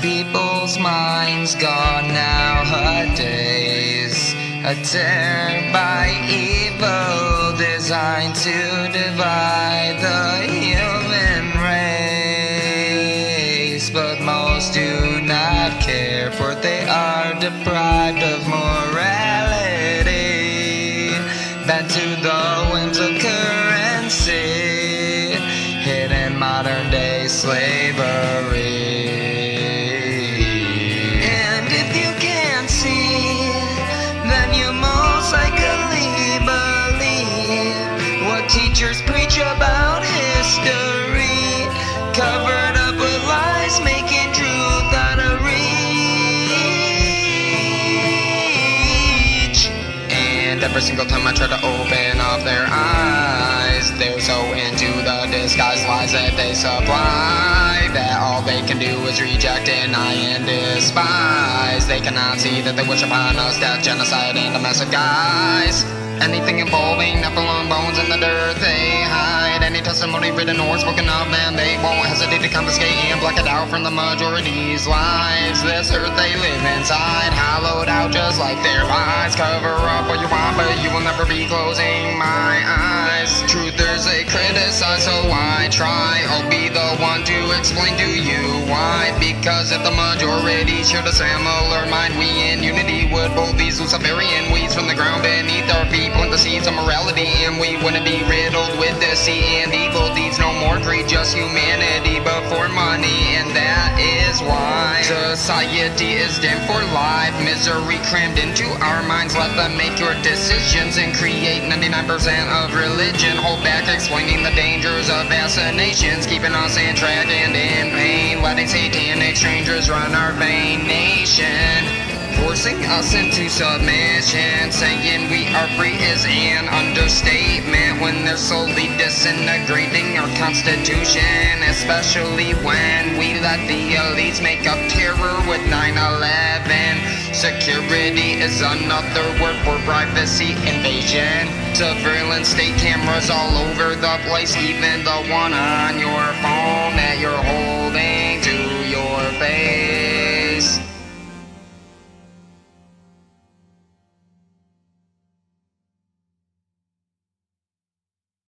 people's minds gone nowadays. Attacked by evil designed to divide the human race. But most do not care, for they are deprived of morality. That to the whims of currency, hidden modern day slavery. What teachers preach about history, covered up with lies, making truth out of reach. And every single time I try to open up their eyes, they're so into the disguised lies that they supply that all they can do is reject, deny, and despise. They cannot see that they wish upon us death, genocide, and domestic guys. Anything involving Nephilim bones in the dirt they hide. Any testimony written or spoken of them, they won't hesitate to confiscate and block it out from the majority's lives. This earth they live inside, hollowed out just like their lies. Cover up what you want, but you will never be closing my eyes. Truthers they criticize, so I try. I'll be the one to explain to you why. Because if the majority shared a similar mind, we in unity would pull these Luciferian weeds from the ground beneath our feet. Plant the seeds of morality, and we wouldn't be riddled with deceit and evil deeds. No more greed, just humanity before money, is why society is damned for life. Misery crammed into our minds. Let them make your decisions and create 99% of religion. Hold back, explaining the dangers of vaccinations, keeping us in track and in pain. Letting satanic strangers run our vain nation. Us into submission, saying we are free is an understatement when they're slowly disintegrating our constitution, especially when we let the elites make up terror with 9-11. Security is another word for privacy invasion. Surveillance state cameras all over the place, even the one on your